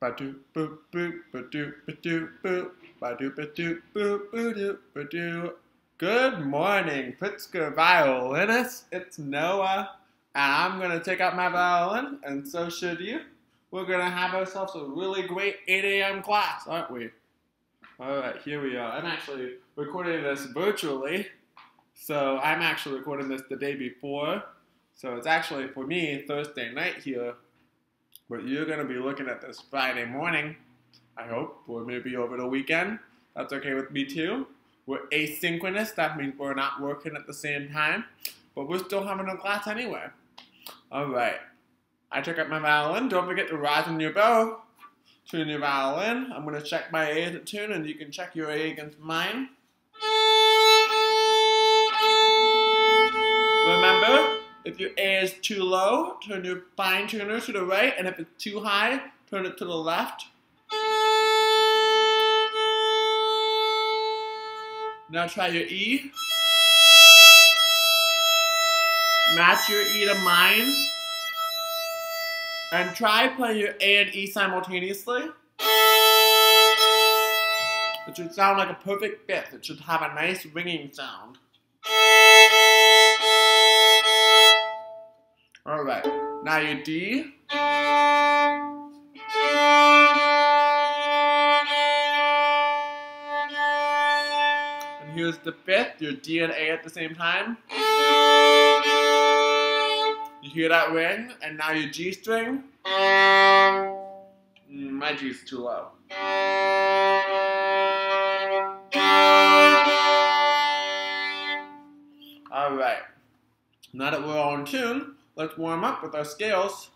Ba-do, boop, boop, ba-do, ba-do, boop, ba-do, ba-do, boop, ba-do. Good morning, Pritzker violinists. It's Noah, I'm to take out my violin, and so should you. We're to have ourselves a really great 8 a.m. class, aren't we? All right, here we are. I'm actually recording this virtually, so I'm actually recording this the day before. So it's actually, for me, Thursday night here but you're going to be looking at this Friday morning, I hope, or maybe over the weekend. That's okay with me too. We're asynchronous, that means we're not working at the same time, but we're still having a class anyway. Alright, I took out my violin. Don't forget to rosin your bow. Tune your violin. I'm going to check my A to tune, and you can check your A against mine. Remember, if your A is too low, turn your fine tuner to the right, and if it's too high, turn it to the left. Now try your E. Match your E to mine. And try playing your A and E simultaneously. It should sound like a perfect fifth. It should have a nice ringing sound. Now your D. And here's the fifth, your D and A at the same time. You hear that ring, and now your G string. Mm, my G is too low. All right, now that we're on tune, let's warm up with our scales.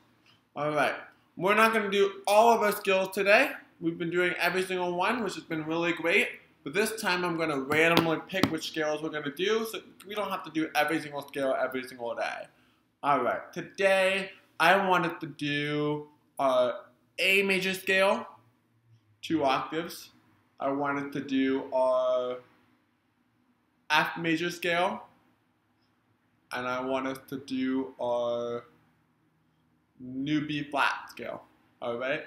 All right, we're not going to do all of our scales today. We've been doing every single one, which has been really great. But this time I'm going to randomly pick which scales we're going to do, so we don't have to do every single scale every single day. All right, today I wanted to do a A major scale, two octaves. I wanted to do a F major scale, and I want us to do our new B flat scale. All right.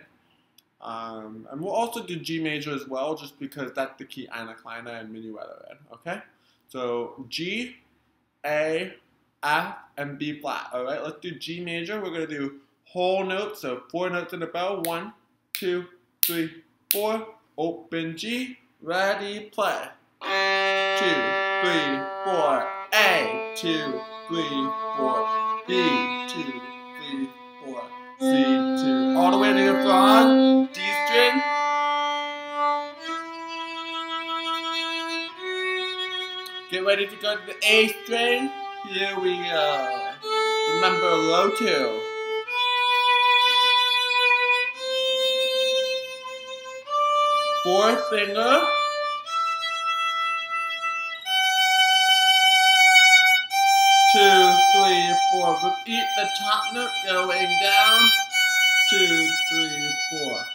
Um, and we'll also do G major as well, just because that's the key Eine Kleine and minuet are in. Okay. So G, A, F, and B flat. All right. Let's do G major. We're gonna do whole notes, so four notes in the bell. One, two, three, four. Open G. Ready. Play. Two, three, four. A. Two three, four, B, two, three, four, C, two. All the way to your frog, D string. Get ready to go to the A string. Here we go. Remember low two. Fourth finger. Four. Repeat the top note going down. Two, three, four.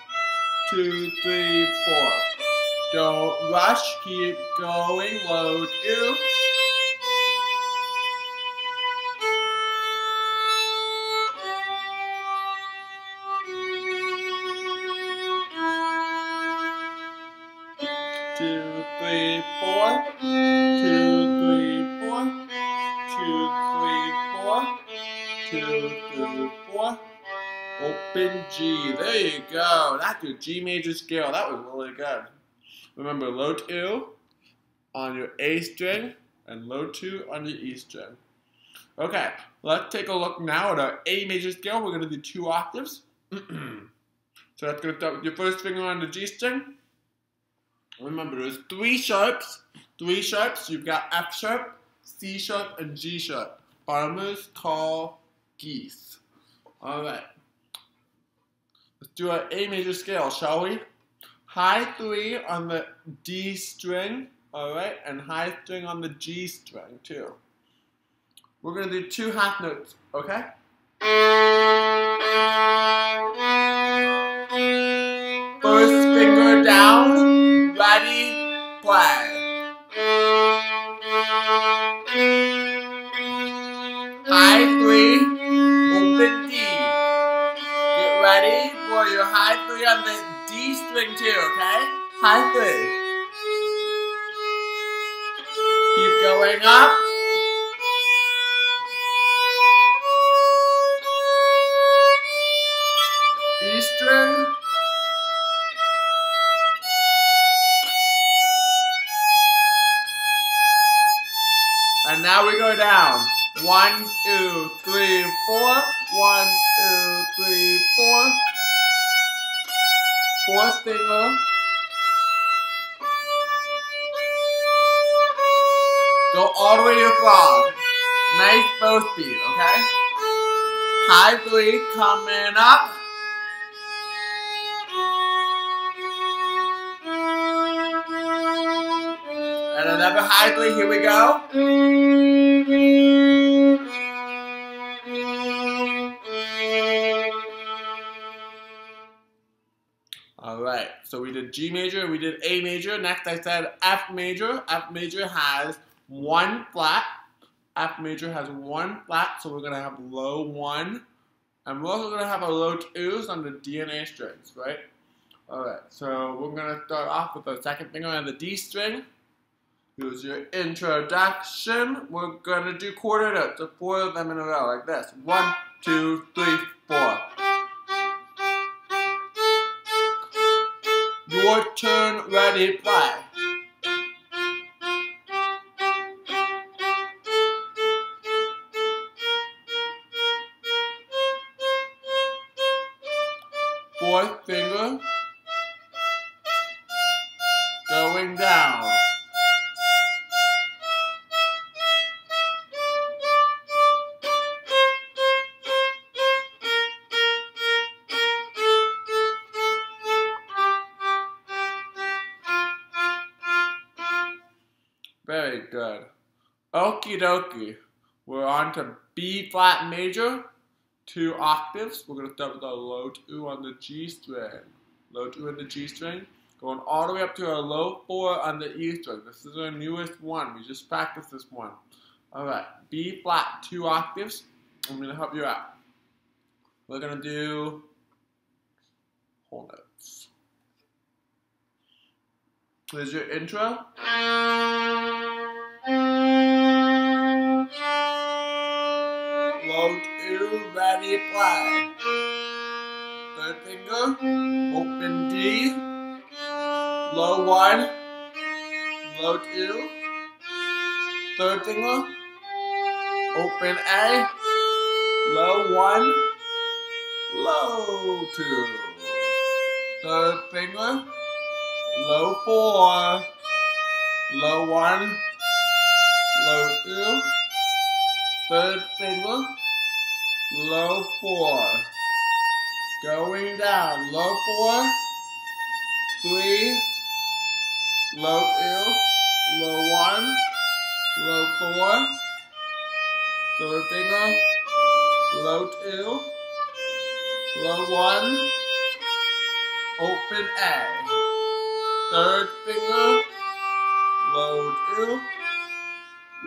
Two, three, four. Don't rush, keep going, low two. G. There you go. That's your G major scale. That was really good. Remember, low two on your A string and low two on your E string. Okay, let's take a look now at our A major scale. We're going to do two octaves. so that's going to start with your first finger on the G string. Remember, there's three sharps. Three sharps. You've got F sharp, C sharp, and G sharp. Farmers call geese. Alright. Let's do our A major scale, shall we? High three on the D string, alright, and high string on the G string too. We're gonna do two half notes, okay? First finger down, ready, play. Too, okay? High three. Keep going up. E string. And now we go down. One, two, three, four. One, two, three, four. Fourth finger. Go all the way to. Nice bow speed, okay? High three coming up. And another high three, here we go. G major, we did A major. Next, I said F major. F major has one flat. F major has one flat, so we're gonna have low one, and we're also gonna have a low twos on the D and A strings, right? All right, so we're gonna start off with the second finger on the D string. Here's your introduction. We're gonna do quarter notes, so four of them in a row, like this. One, two, three, ready, play. Dokie. We're on to B flat major, two octaves. We're gonna start with low two on the G string. Low two on the G string. Going all the way up to our low four on the E string. This is our newest one. We just practiced this one. Alright, B flat, two octaves. I'm gonna help you out. We're gonna do whole notes. Here's your intro. Play. Third finger, open D. Low one, low two. Third finger, open A. Low one, low two. Third finger, low four, low one, low two. Third finger, low four. Going down, low four, three, low two, low one, low four. Third finger, low two, low one, open A. Third finger, low two,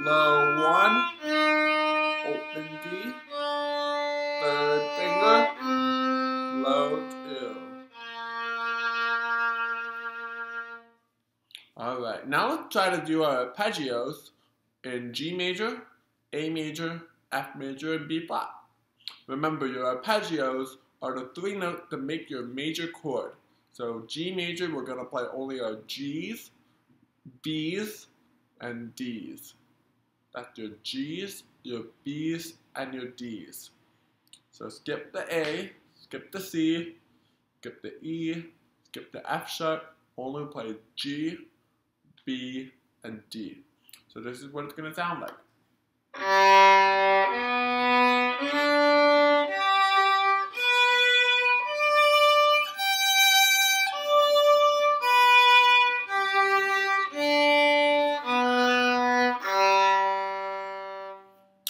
low one, open D, third finger, low two. Alright, now let's try to do our arpeggios in G major, A major, F major, and B flat. Remember, your arpeggios are the three notes that make your major chord. So G major, we're gonna play only our G's, B's, and D's. That's your G's, your B's, and your D's. So skip the A, skip the C, skip the E, skip the F sharp, only play G, B, and D. So this is what it's gonna sound like.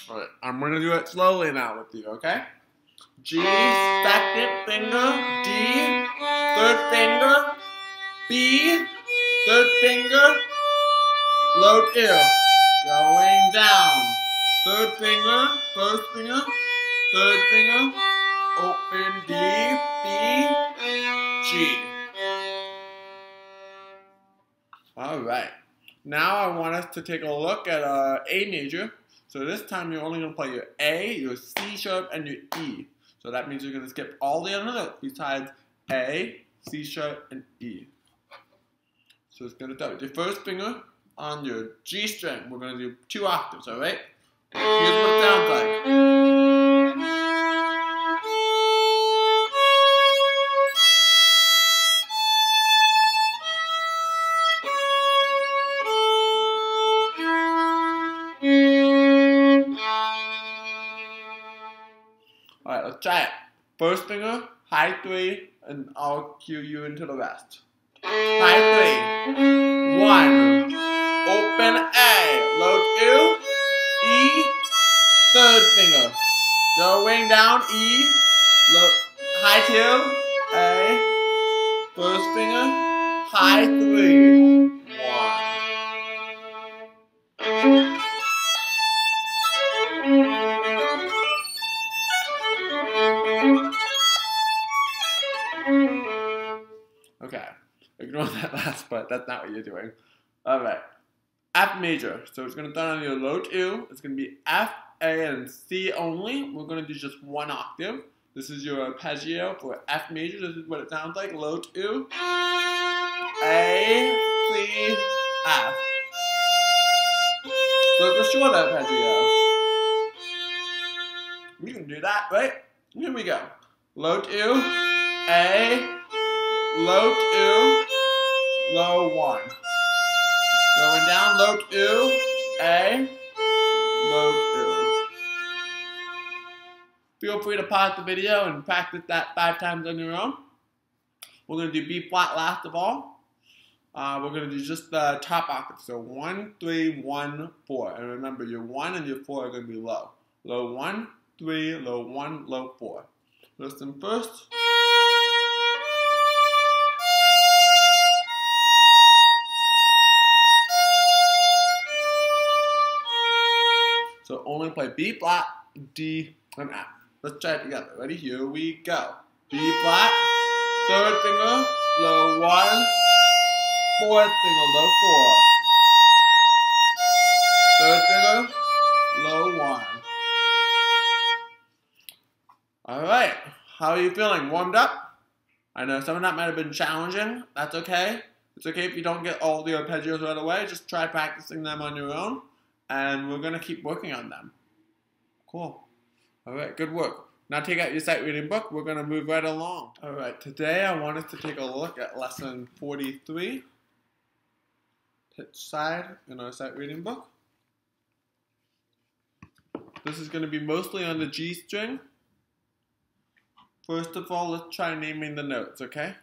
Alright, I'm gonna do it slowly now with you, okay? G, second finger, D, third finger, B, third finger, low two, going down, third finger, first finger, third finger, open D, B, G. All right. Now I want us to take a look at uh, A major. So this time you're only going to play your A, your C sharp, and your E. So that means you're going to skip all the other notes besides A, C sharp, and E. So it's going to with your first finger on your G string. We're going to do two octaves, all right? Here's what it sounds like. First finger, high three, and I'll cue you into the rest. High three. One. Open A. Load. E. Third finger. Going down E. Load high two. A. First finger. High three. Ignore that last. That's not what you're doing. All right, F major. So it's gonna start on your low two. It's gonna be F, A, and C only. We're gonna do just one octave. This is your arpeggio for F major. This is what it sounds like. Low two. A, C, F. So it's a short arpeggio. We can do that, right? Here we go. Low two, A, low two, low one. Going down, low two, A, low two. Feel free to pause the video and practice that five times on your own. We're going to do B flat last of all. Uh, we're going to do just the top octave. So one, three, one, four. And remember, your one and your four are going to be low. Low one, three, low one, low four. Listen first. So only play B flat, D, and F. Let's try it together. Ready? Here we go. B flat, third finger, low one, fourth finger, low four. Third finger, low one. Alright, how are you feeling? Warmed up? I know some of that might have been challenging. That's okay. It's okay if you don't get all the arpeggios right away. Just try practicing them on your own and we're going to keep working on them. Cool. All right, good work. Now take out your sight reading book. We're going to move right along. All right, today I want us to take a look at lesson 43, pitch side in our sight reading book. This is going to be mostly on the G string. First of all, let's try naming the notes, okay?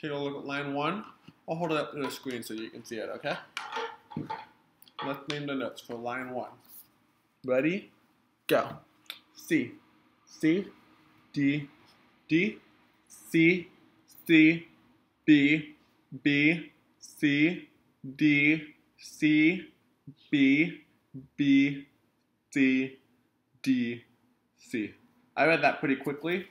Take a look at line one. I'll hold it up to the screen so you can see it, okay? Let's name the notes for line one. Ready? Go. C, C, D, D, C, C, B, B, C, D, C, B, B, C, D, C. I read that pretty quickly.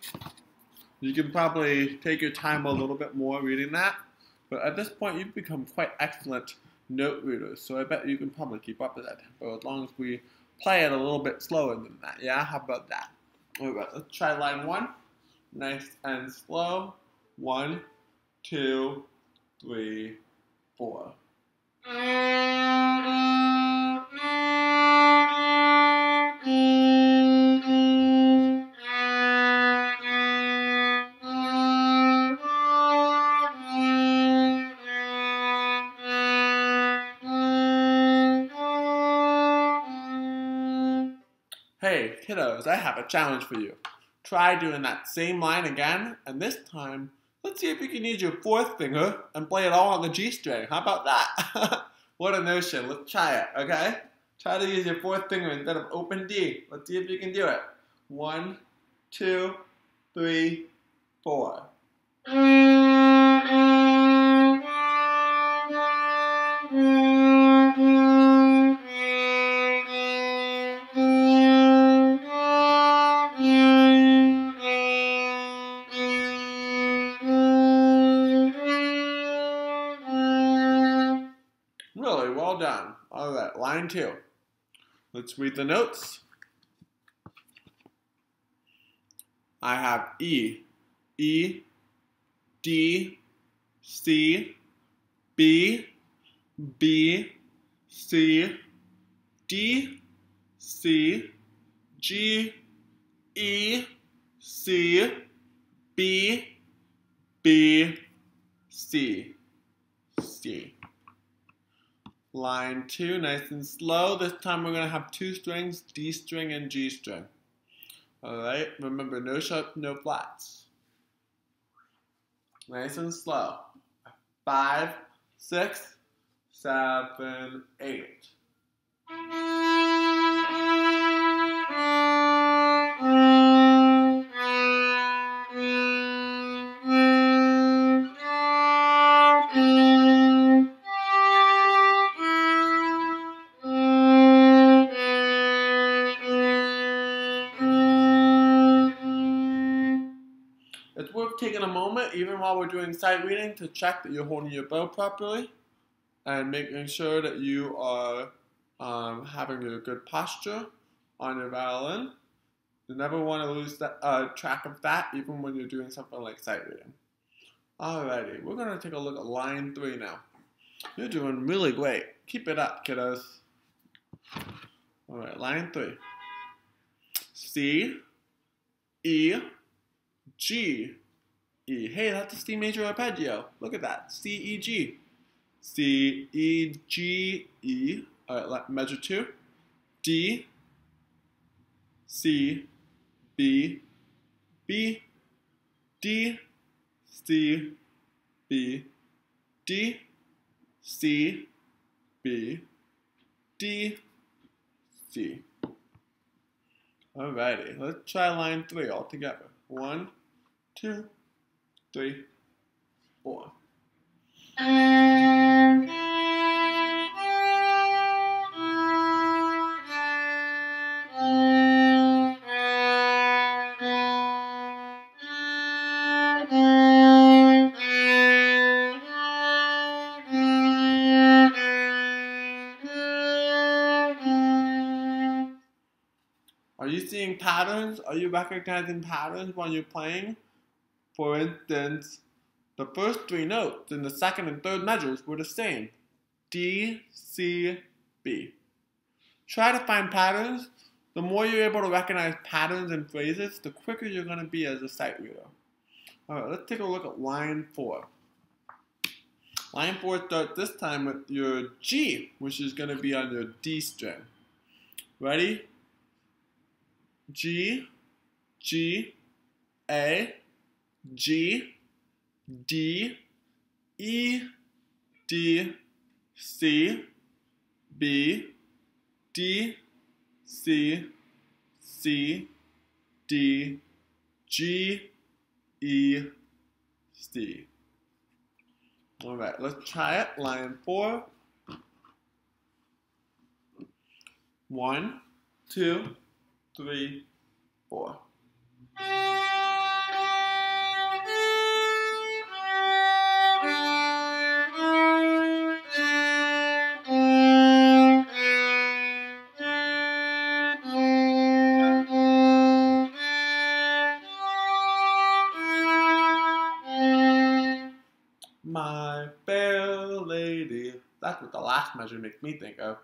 You can probably take your time a little bit more reading that, but at this point you've become quite excellent note readers, so I bet you can probably keep up with that But as long as we play it a little bit slower than that. Yeah, how about that? Alright, let's try line one. Nice and slow. One, two, three, four. Kiddos, I have a challenge for you. Try doing that same line again, and this time, let's see if you can use your fourth finger and play it all on the G string. How about that? what a notion. Let's try it, okay? Try to use your fourth finger instead of open D. Let's see if you can do it. One, two, three, four. Line two. Let's read the notes. I have E, E, D, C, B, B, C, D, C, G, E, C, B, B, C, C. Line two, nice and slow. This time we're gonna have two strings, D string and G string. All right, remember no sharp, no flats. Nice and slow. Five, six, seven, eight. Even while we're doing sight reading, to check that you're holding your bow properly and making sure that you are um, having a good posture on your violin. You never want to lose that, uh, track of that, even when you're doing something like sight reading. Alrighty, we're going to take a look at line three now. You're doing really great. Keep it up, kiddos. Alright, line three. C, E, G, E. Hey, that's a C major arpeggio. Look at that. C, E, G. C, E, G, E. All right, measure two. D, C, B, B, D, C, B, D, C, B, D, C. Alrighty, let's try line three all together. One, two, three, four. Are you seeing patterns? Are you recognizing patterns when you're playing? For instance, the first three notes in the second and third measures were the same D, C, B. Try to find patterns. The more you're able to recognize patterns and phrases, the quicker you're going to be as a sight reader. Alright, let's take a look at line four. Line four starts this time with your G, which is going to be on your D string. Ready? G, G, A, G, D, E, D, C, B, D, C, C, D, G, E, C. All right, let's try it. Line four. One, two, three, four. The last measure makes me think of.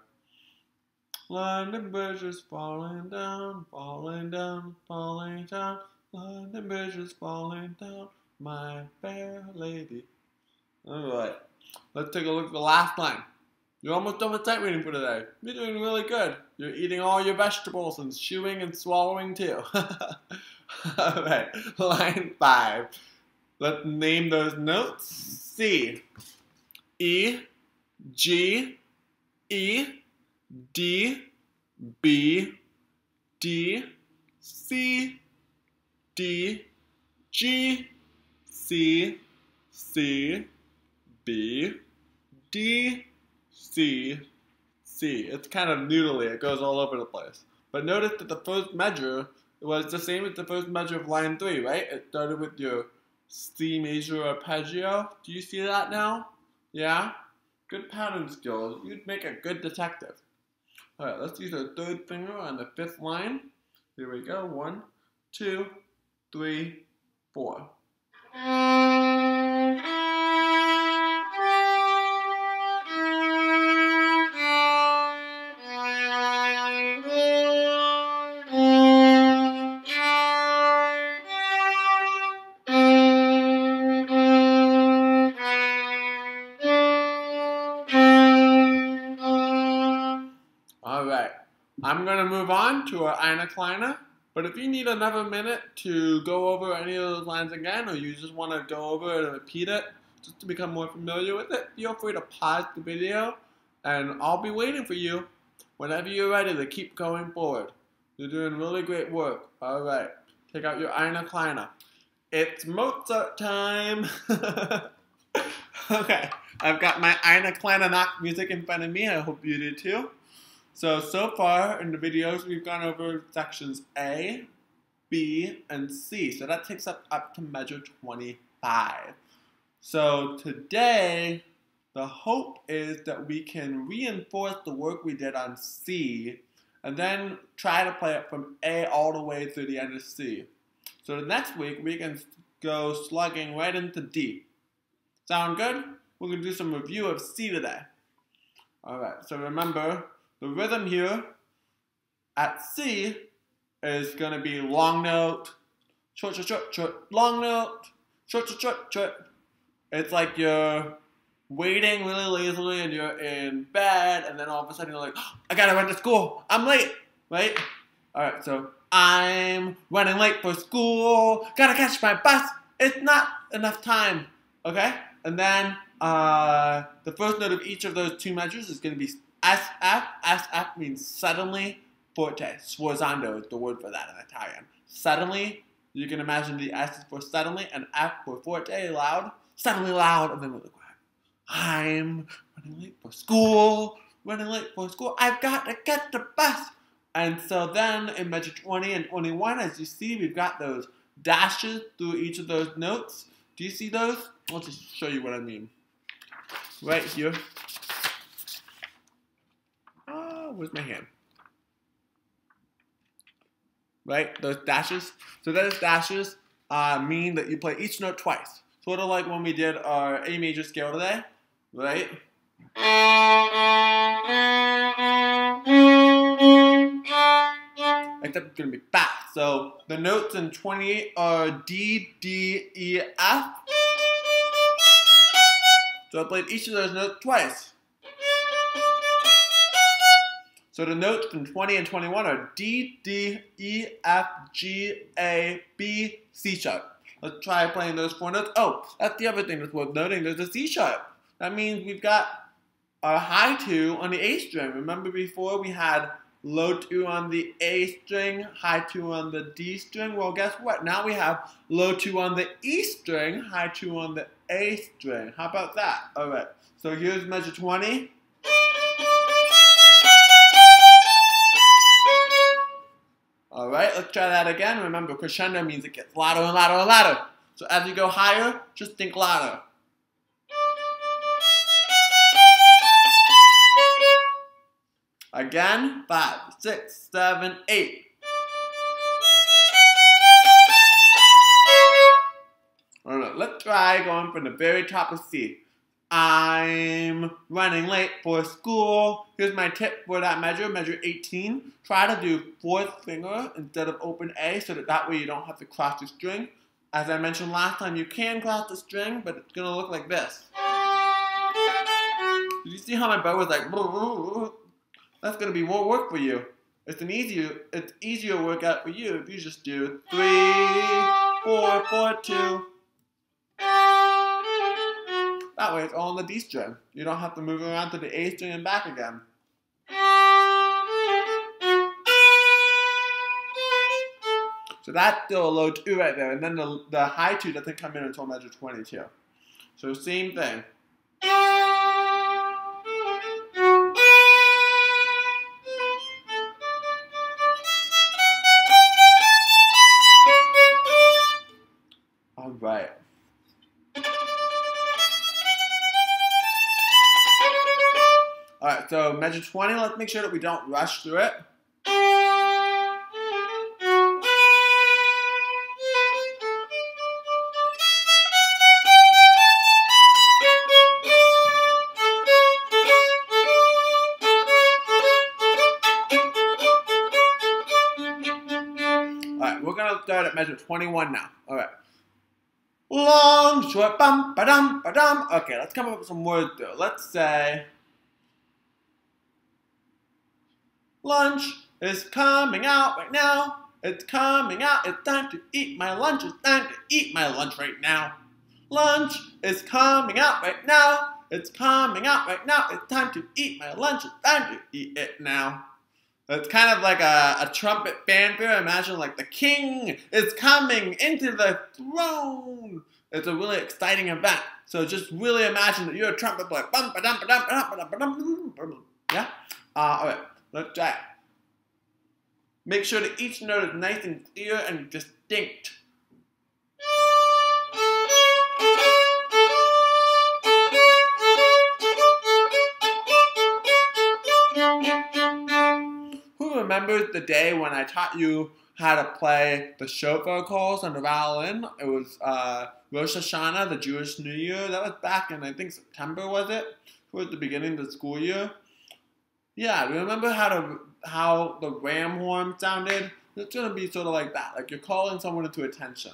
London Bridge is falling down, falling down, falling down. London Bridge is falling down, my fair lady. Alright, let's take a look at the last line. You're almost done with sight reading for today. You're doing really good. You're eating all your vegetables and chewing and swallowing too. Alright, line five. Let's name those notes. C, E, G, E, D, B, D, C, D, G, C, C, B, D, C, C. It's kind of noodly, it goes all over the place. But notice that the first measure was the same as the first measure of line 3, right? It started with your C major arpeggio. Do you see that now? Yeah? Good pattern skills, you'd make a good detective. All right, let's use our third finger on the fifth line. Here we go. One, two, three, four. To our But if you need another minute to go over any of those lines again, or you just want to go over and repeat it, just to become more familiar with it, feel free to pause the video, and I'll be waiting for you whenever you're ready to keep going forward. You're doing really great work. Alright, take out your Eine Kleine. It's Mozart time! okay, I've got my Eine Kleine Nachtmusik in front of me. I hope you do too. So, so far in the videos, we've gone over sections A, B, and C. So that takes up up to measure 25. So today, the hope is that we can reinforce the work we did on C and then try to play it from A all the way through the end of C. So the next week, we can go slugging right into D. Sound good? We're going to do some review of C today. Alright, so remember, the rhythm here at C is going to be long note, short, short, short, short, long note, short, short, short, short. It's like you're waiting really lazily and you're in bed, and then all of a sudden you're like, I gotta run to school. I'm late, right? All right, so I'm running late for school. Gotta catch my bus. It's not enough time, okay? And then uh, the first note of each of those two measures is going be SF, SF means suddenly forte. Sforzando is the word for that in Italian. Suddenly, you can imagine the S is for suddenly and F for forte, loud. Suddenly loud, and then really quiet. I'm running late for school, running late for school. I've got to get the bus. And so then in measure 20 and 21, as you see, we've got those dashes through each of those notes. Do you see those? I'll just show you what I mean. Right here where's my hand? Right, those dashes. So those dashes uh, mean that you play each note twice. Sort of like when we did our A major scale today, right? Except it's gonna be fast. So the notes in 28 are D, D, E, F. So I played each of those notes twice. So the notes in 20 and 21 are D, D, E, F, G, A, B, C sharp. Let's try playing those four notes. Oh, that's the other thing that's worth noting. There's a C sharp. That means we've got our high two on the A string. Remember before we had low two on the A string, high two on the D string? Well, guess what? Now we have low two on the E string, high two on the A string. How about that? All right. So here's measure 20. Alright, let's try that again. Remember, crescendo means it gets louder and louder and louder. So as you go higher, just think louder. Again, five, six, seven, eight. Alright, let's try going from the very top of C. I'm running late for school. Here's my tip for that measure, measure 18. Try to do fourth finger instead of open A so that that way you don't have to cross the string. As I mentioned last time, you can cross the string, but it's gonna look like this. Did you see how my bow was like, that's gonna be more work for you. It's an easier, it's easier workout for you if you just do three, four, four, two, that way it's all on the D string. You don't have to move around to the A string and back again. So that's still a low 2 right there. And then the, the high 2 doesn't come in until measure 22. So same thing. Measure 20, let's make sure that we don't rush through it. Start at measure 21 now. Alright. Long, short, bum, ba dum, ba dum. Okay, let's come up with some words though. Let's say Lunch is coming out right now. It's coming out. It's time to eat my lunch. It's time to eat my lunch right now. Lunch is coming out right now. It's coming out right now. It's time to eat my lunch. It's time to eat it now. It's kind of like a, a trumpet fanfare. Imagine like the king is coming into the throne. It's a really exciting event. So just really imagine that you're a trumpet player. Yeah? Uh, all right, let's try. Make sure that each note is nice and clear and distinct. Who remembers the day when I taught you how to play the shofar calls on the violin? It was uh, Rosh Hashanah, the Jewish New Year. That was back in, I think, September, was it? Towards the beginning of the school year. Yeah, remember how to how the ram horn sounded? It's gonna be sort of like that, like you're calling someone into attention.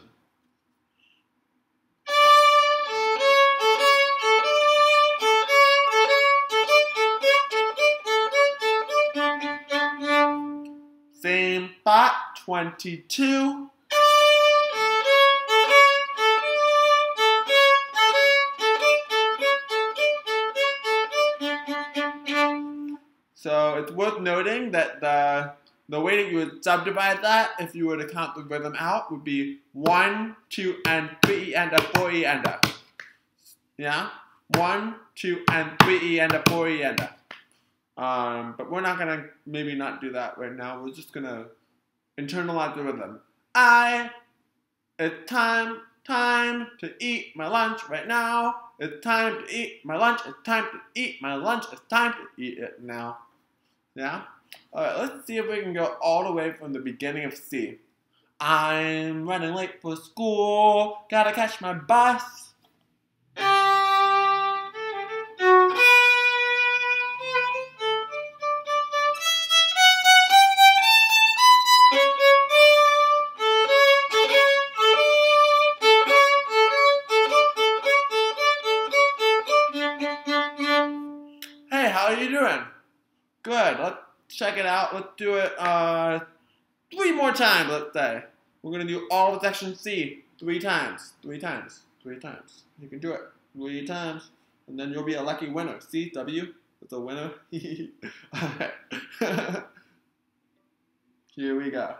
Same spot, 22. It's worth noting that the the way that you would subdivide that, if you were to count the rhythm out, would be one, two, and three, and a four, and a. Yeah, one, two, and three, e, and a four, and a. Um, but we're not gonna maybe not do that right now. We're just gonna internalize the rhythm. I, it's time, time to eat my lunch right now. It's time to eat my lunch. It's time to eat my lunch. It's time to eat it now. Yeah? Alright, let's see if we can go all the way from the beginning of C. I'm running late for school. Gotta catch my bus. Check it out. Let's do it uh, three more times, let's say. We're going to do all of section C three times. Three times. Three times. You can do it three times. And then you'll be a lucky winner. C, W, it's a winner. Alright. Here we go.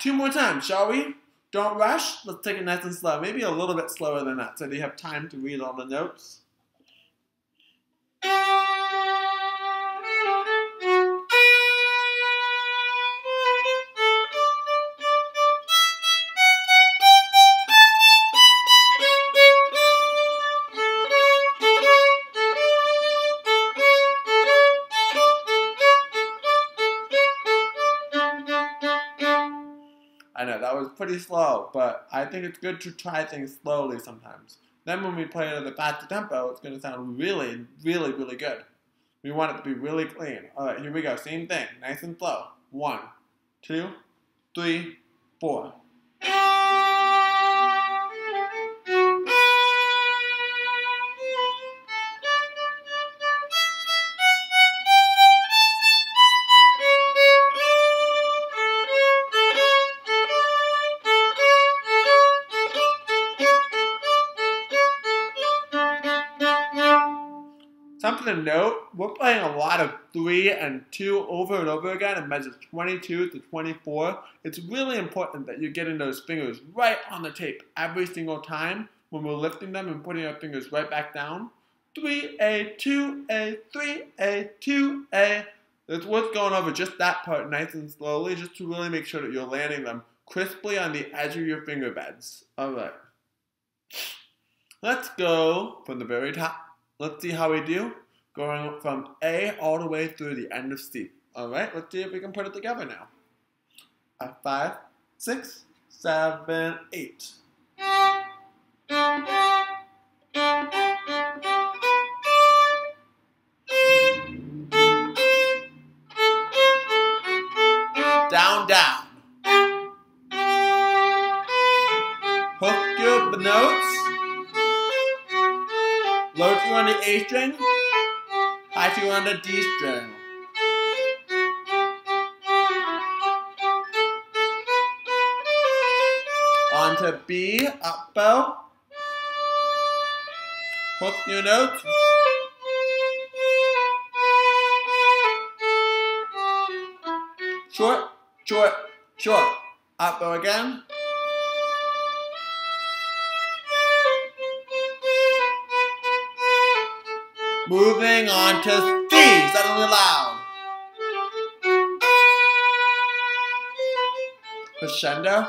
Two more times, shall we? Don't rush. Let's take it nice and slow. Maybe a little bit slower than that so you have time to read all the notes. Pretty slow, but I think it's good to try things slowly sometimes. Then when we play it at a faster tempo, it's going to sound really, really, really good. We want it to be really clean. All right, here we go. Same thing, nice and slow. One, two, three, four. To note, we're playing a lot of 3 and 2 over and over again in measures 22 to 24. It's really important that you're getting those fingers right on the tape every single time when we're lifting them and putting our fingers right back down. 3A, 2A, 3A, 2A. It's worth going over just that part nice and slowly just to really make sure that you're landing them crisply on the edge of your finger beds. Alright. Let's go from the very top. Let's see how we do. Going from A all the way through the end of C. Alright, let's see if we can put it together now. A five, six, seven, eight. Down, down. Hook your notes. Low two on the A string. High two on the D string. On to B, up bow. Hook your notes. Short, short, short. Up bow again. Moving on to C, suddenly loud. Crescendo.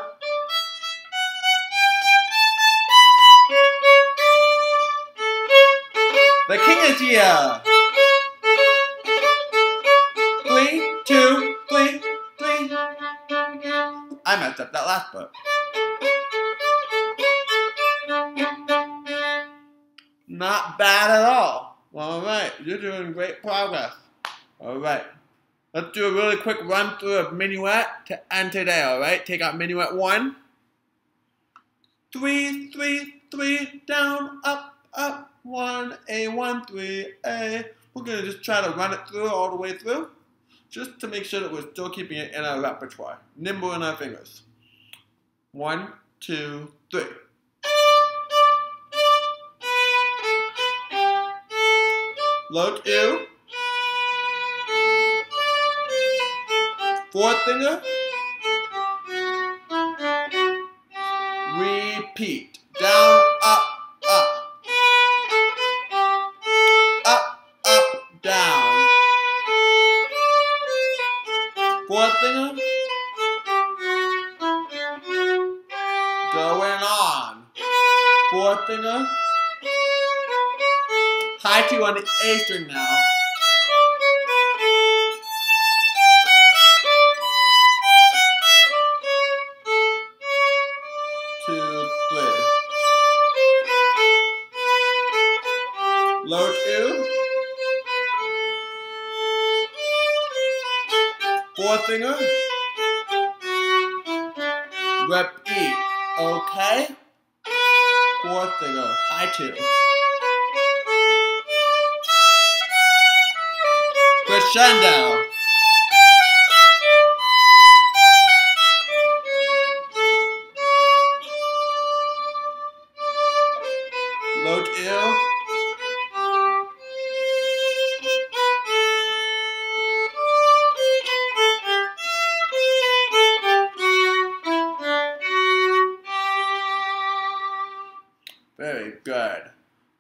The king is here. Three, two, three, three. I messed up that last part. Not bad at all. All right, you're doing great progress. All right, let's do a really quick run through of minuet to end today. All right, take out minuet one. Three, three, three, down, up, up, one, A, one, three, A. We're gonna just try to run it through all the way through, just to make sure that we're still keeping it in our repertoire, nimble in our fingers. One, two, three. Low two. Fourth finger. Repeat. Down, up, up. Up, up, down. Fourth finger. Going on. Fourth finger. High two on the A string now. Two, three. Low two. Fourth finger. Repeat. Okay. Fourth finger. High two. Low two. Very good.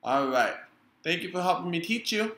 All right. Thank you for helping me teach you.